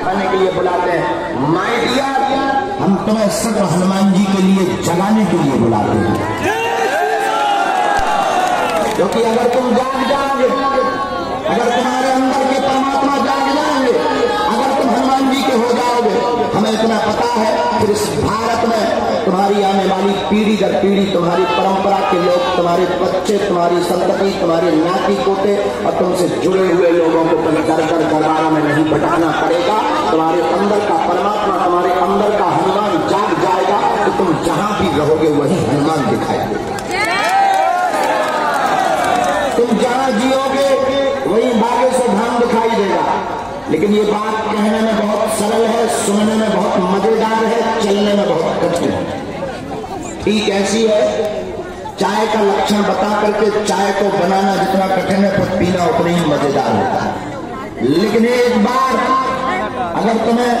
खाने के लिए बुलाते हैं। माई डियर, हम तुम्हें सब हनुमान जी के लिए जगाने के लिए बुलाते हैं। क्योंकि अगर तुम जाग जाओगे, अगर तुम्हारे अंदर के परमात्मा जाग जाएँगे, अगर तुम हनुमान जी के हो जाओगे पीढ़ी दर पीढ़ी तुम्हारी परंपरा के लोग, तुम्हारे बच्चे, तुम्हारी संतति, तुम्हारे नाती पोते और तुमसे जुड़े हुए लोगों को तुम दर दर दरबारों में नहीं भटकना पड़ेगा। तुम्हारे अंदर का परमात्मा, तुम्हारे अंदर का हनुमान जाग जाएगा तो तुम जहाँ भी रहोगे वही हनुमान दिखाई देगा। तुम जहाँ जियोगे, वही भाग्य से धाम दिखाई देगा। लेकिन ये बात कहने में बहुत सरल है, सुनने में बहुत मज़ेदार है, चलने में बहुत कठिन है। ठीक ऐसी है। चाय का लक्षण बता करके चाय को बनाना जितना कठिन है, पर पीना उतना ही मज़ेदार होता है। लेकिन एक बार अगर तुम्हें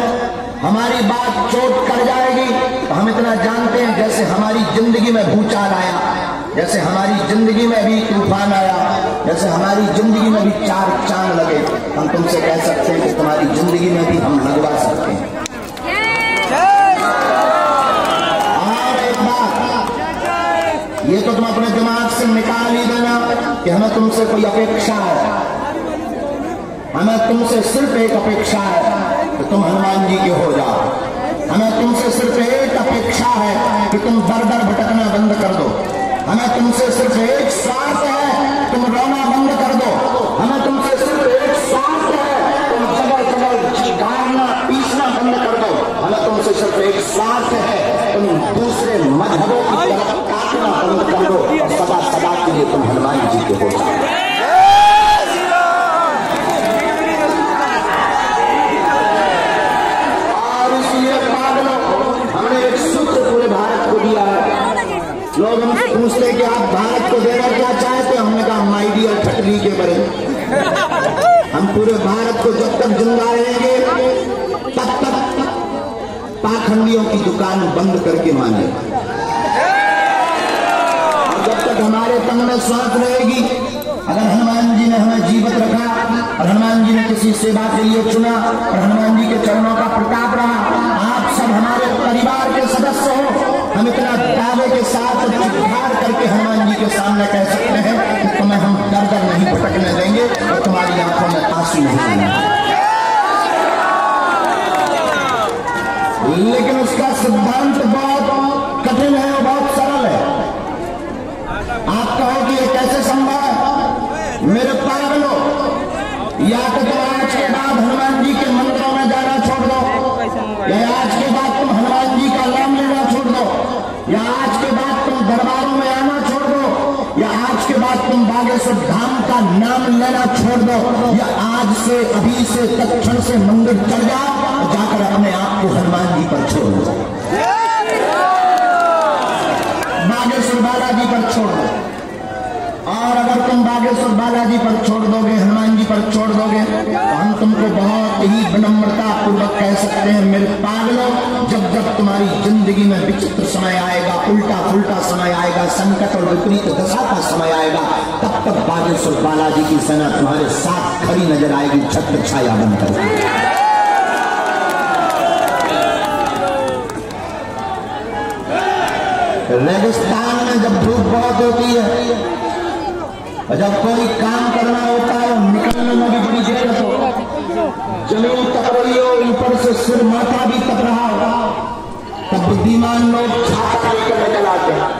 हमारी बात चोट कर जाएगी तो हम इतना जानते हैं जैसे हमारी ज़िंदगी में भूचाल आया, जैसे हमारी ज़िंदगी में भी तूफ़ान आया, जैसे हमारी ज़िंदगी में भी चार चाँद लगे। हम तुमसे कह सकते हैं कि तुम्हारी ज़िंदगी में भी हम लगवा सकते हैं और एक बात ये तो तुम अपने दिमाग से निकाल ही देना कि हमें तुमसे कोई अपेक्षा है। हमें तुमसे सिर्फ़ एक अपेक्षा है कि तुम हनुमान जी के हो जाओ। हमें तुमसे सिर्फ़ एक अपेक्षा है कि तुम दर दर भटकना बंद कर दो। हमें तुमसे सिर्फ़ एक स्वार्थ है तुम रोना बंद कर दो हमें तुमसे सिर्फ़ एक स्वार्थ है तुम जगह जगह गाड़ना पीसना बंद कर दो हमें तुमसे सिर्फ़ एक स्वार्थ है तुम दूसरे मजहबों की तरफ़ काटना बंद कर दो और सदा सदा के तुम हनुमान जी के हो। लोग हमसे पूछते कि आप भारत को देना क्या चाहते हमने कहा माई डियर ठटली के बड़े। हम पूरे भारत को जब तक ज़िंदा रहेंगे, तब तक पाखंडियों की दुकान बंद करके और जब तक हमारे तन में स्वास्थ्य रहेगी, अगर हनुमान जी ने हमें जीवित रखा, और हनुमान जी ने किसी सेवा के लिए चुना, और हनुमान जी के चरणों का प्रताप रहा, आप सब हमारे परिवार के सदस्य हो। हम इतना दावे के साथ चित्कार करके हनुमान जी के सामने कह सकते हैं कि तुम्हें हम दर दर नहीं भटकने देंगे, और तुम्हारी आँखों में आँसू नहीं आएँगे लेकिन उसका सिद्धांत बहुत कठिन है बहुत आप कहो कि ये कैसे संभव है? मेरे पागलों या तो तुम आज के बाद हनुमान जी के मंदिरों में जाना छोड़ दो। या आज के बाद तुम हनुमान जी का नाम लेना छोड़ दो। या आज के बाद तुम दरबारों में आना छोड़ दो। या आज के बाद तुम बागेश्वर धाम का नाम लेना छोड़ दो। या आज से, अभी से, तत्क्षण से मंदिर चढ़ जाओ जाकर अपने आप को हनुमान जी पर छोड़ दो बागेश्वर बालाजी पर छोड़ दो और अगर तुम बागेश्वर बालाजी पर छोड़ दोगे, हनुमान जी पर छोड़ दोगे तो हम तुमको बहुत ही विनम्रता पूर्वक कह सकते हैं, मेरे पागलों, जब जब तुम्हारी ज़िंदगी में विचित्र समय आएगा उल्टा पुल्टा समय आएगा, संकट और विपरीत दशा का समय आएगा, तब तक बागेश्वर बालाजी की सेना तुम्हारे साथ खड़ी नज़र आएगी, छत्र छाया बनकर रेगिस्तान में जब धूप बहुत होती है जब कोई काम करना होता है निकलने में भी बड़ी दिक्कत हो। ज़मीन तक रही हो ऊपर से सिर माथा भी तक रहा हो तब बुद्धिमान लोग छाता लेकर निकल आते हैं।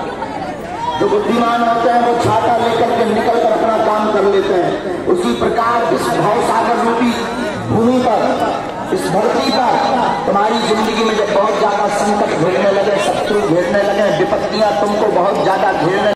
जो बुद्धिमान होते हैं, वो छाता लेकर के निकल कर अपना काम कर लेते हैं। उसी प्रकार इस भाव सागर रूपी भूमि पर, इस धरती पर तुम्हारी ज़िंदगी में जब बहुत ज़्यादा संकट घेरने लगे, शत्रु घेरने लगे, विपत्तियाँ तुमको बहुत ज़्यादा घेरने